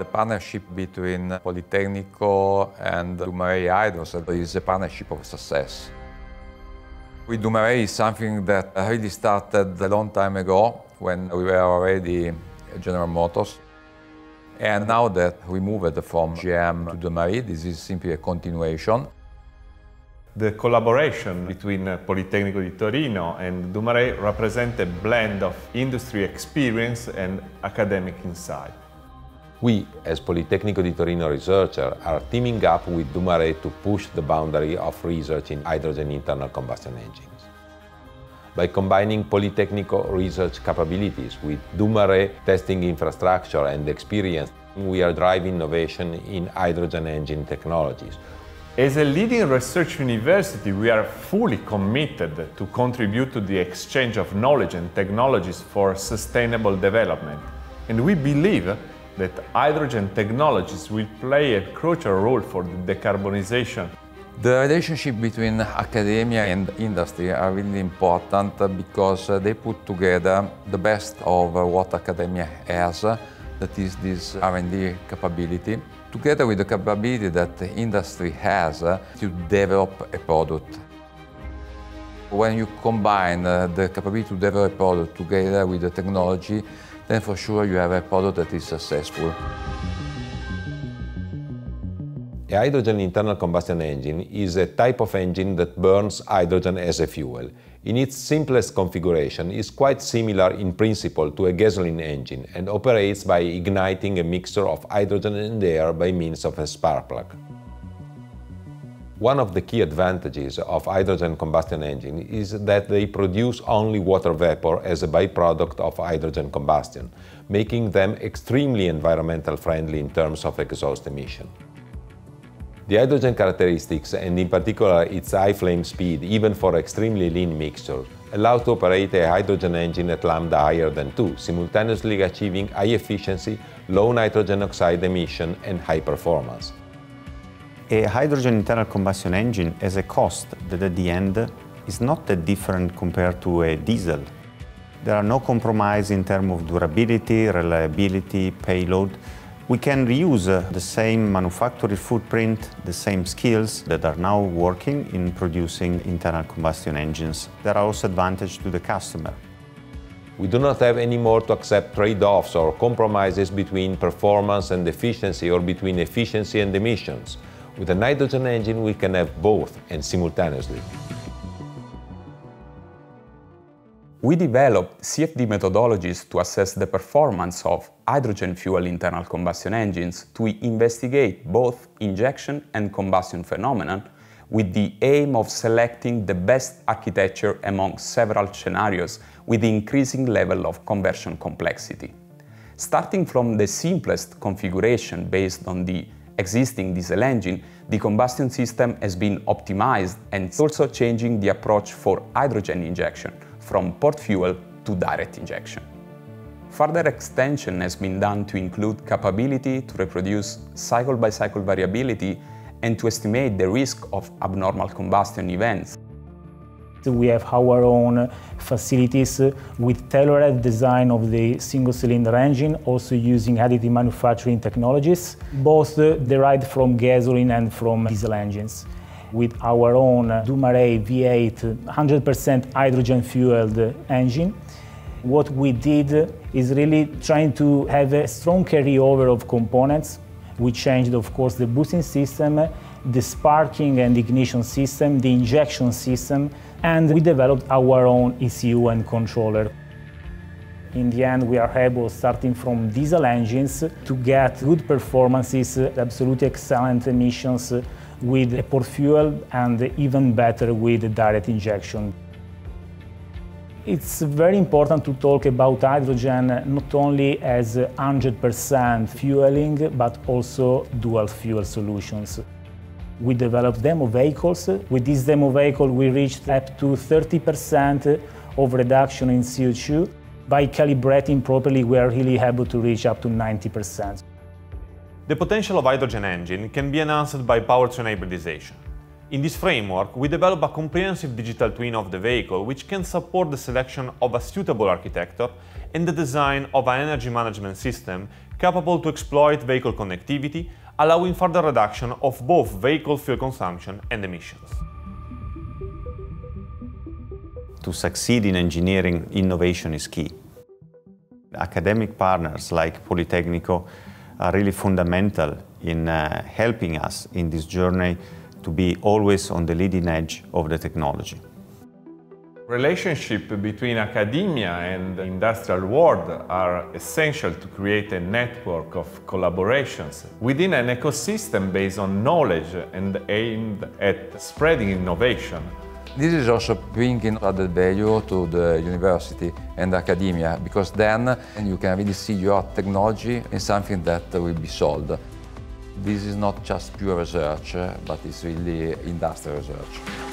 The partnership between Politecnico and Dumarey Hydrocell is a partnership of success. With Dumarey is something that really started a long time ago when we were already General Motors. And now that we moved from GM to Dumarey, this is simply a continuation. The collaboration between Politecnico di Torino and Dumarey represents a blend of industry experience and academic insight. We, as Politecnico di Torino researchers, are teaming up with Dumarey to push the boundary of research in hydrogen internal combustion engines. By combining Politecnico research capabilities with Dumarey testing infrastructure and experience, we are driving innovation in hydrogen engine technologies. As a leading research university, we are fully committed to contribute to the exchange of knowledge and technologies for sustainable development. And we believe that hydrogen technologies will play a crucial role for the decarbonization. The relationship between academia and industry are really important because they put together the best of what academia has, that is this R&D capability, together with the capability that industry has to develop a product. When you combine uh, the capability to develop a product together with the technology, then for sure you have a product that is successful. A hydrogen internal combustion engine is a type of engine that burns hydrogen as a fuel. In its simplest configuration, is quite similar in principle to a gasoline engine and operates by igniting a mixture of hydrogen and air by means of a spark plug. One of the key advantages of hydrogen combustion engine is that they produce only water vapor as a byproduct of hydrogen combustion, making them extremely environmental friendly in terms of exhaust emission. The hydrogen characteristics, and in particular its high flame speed, even for extremely lean mixtures, allow to operate a hydrogen engine at lambda higher than 2, simultaneously achieving high efficiency, low nitrogen oxide emission, and high performance. A hydrogen internal combustion engine has a cost that at the end is not that different compared to a diesel. There are no compromise in terms of durability, reliability, payload. We can reuse uh, the same manufacturing footprint, the same skills that are now working in producing internal combustion engines. There are also advantages to the customer. We do not have any more to accept trade-offs or compromises between performance and efficiency or between efficiency and emissions. With a hydrogen engine, we can have both and simultaneously. We developed CFD methodologies to assess the performance of hydrogen fuel internal combustion engines to investigate both injection and combustion phenomenon with the aim of selecting the best architecture among several scenarios with increasing level of conversion complexity. Starting from the simplest configuration based on the existing diesel engine, the combustion system has been optimized and also changing the approach for hydrogen injection from port fuel to direct injection. Further extension has been done to include capability to reproduce cycle-by-cycle -cycle variability and to estimate the risk of abnormal combustion events. We have our own facilities with tailored design of the single-cylinder engine, also using additive manufacturing technologies, both derived from gasoline and from diesel engines. With our own Dumarey V8 100% hydrogen-fueled engine, what we did is really trying to have a strong carryover of components. We changed, of course, the boosting system, the sparking and ignition system, the injection system, and we developed our own ECU and controller. In the end, we are able, starting from diesel engines, to get good performances, absolutely excellent emissions with a port fuel, and even better with direct injection. It's very important to talk about hydrogen not only as 100% fueling, but also dual fuel solutions. We developed demo vehicles. With this demo vehicle, we reached up to 30% of reduction in CO2. By calibrating properly, we are really able to reach up to 90%. The potential of hydrogen engine can be enhanced by powertrain hybridization. In this framework, we develop a comprehensive digital twin of the vehicle which can support the selection of a suitable architecture and the design of an energy management system capable to exploit vehicle connectivity, allowing further reduction of both vehicle fuel consumption and emissions. To succeed in engineering, innovation is key. Academic partners like Politecnico are really fundamental in uh, helping us in this journey to be always on the leading edge of the technology. Relationship between academia and the industrial world are essential to create a network of collaborations within an ecosystem based on knowledge and aimed at spreading innovation. This is also bringing added value to the university and academia because then you can really see your technology in something that will be sold. This is not just pure research, but it's really industrial research.